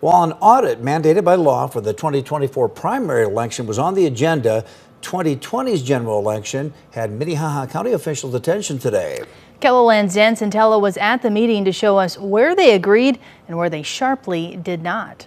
While an audit mandated by law for the 2024 primary election was on the agenda, 2020's general election had Minnehaha County officials' attention today. KELOLAND's Dan Santella was at the meeting to show us where they agreed and where they sharply did not.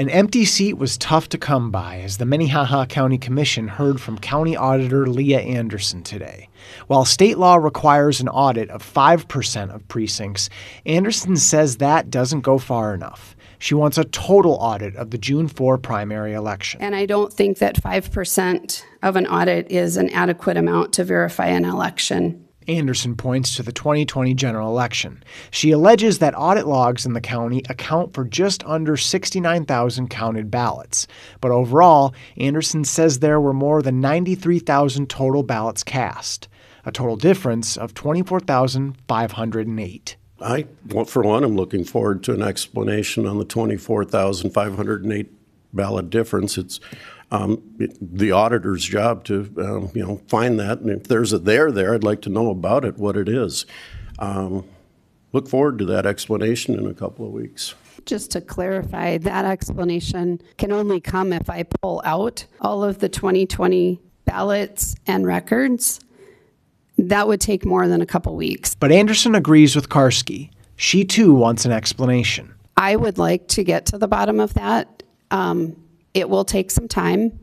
An empty seat was tough to come by as the Minnehaha County Commission heard from County Auditor Leah Anderson today. While state law requires an audit of 5% of precincts, Anderson says that doesn't go far enough. She wants a total audit of the June 4 primary election. And I don't think that 5% of an audit is an adequate amount to verify an election. Anderson points to the 2020 general election. She alleges that audit logs in the county account for just under 69,000 counted ballots. But overall, Anderson says there were more than 93,000 total ballots cast, a total difference of 24,508. I, for one, am looking forward to an explanation on the 24,508 ballot difference. It's um, it, the auditor's job to, um, you know, find that. And if there's a there there, I'd like to know about it, what it is. Um, look forward to that explanation in a couple of weeks. Just to clarify, that explanation can only come if I pull out all of the 2020 ballots and records. That would take more than a couple weeks. But Anderson agrees with Karsky. She too wants an explanation. I would like to get to the bottom of that. Um, it will take some time,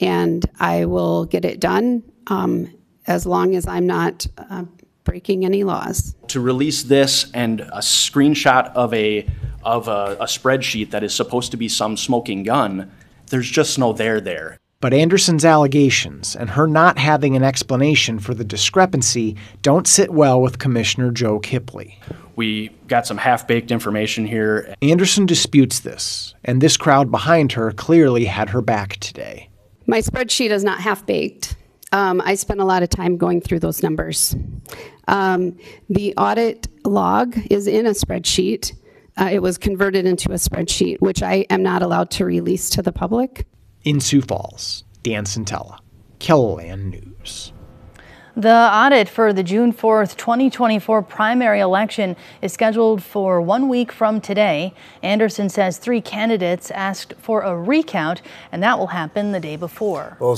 and I will get it done um, as long as I'm not uh, breaking any laws. To release this and a screenshot of a of a, a spreadsheet that is supposed to be some smoking gun, there's just no there there. But Anderson's allegations and her not having an explanation for the discrepancy don't sit well with Commissioner Joe Kippley. We got some half baked information here. Anderson disputes this, and this crowd behind her clearly had her back today. My spreadsheet is not half baked. Um, I spent a lot of time going through those numbers. Um, the audit log is in a spreadsheet. Uh, it was converted into a spreadsheet, which I am not allowed to release to the public in Sioux Falls, Dan Santella, KELOLAND News. The audit for the June 4th, 2024 primary election is scheduled for one week from today. Anderson says three candidates asked for a recount, and that will happen the day before. Well,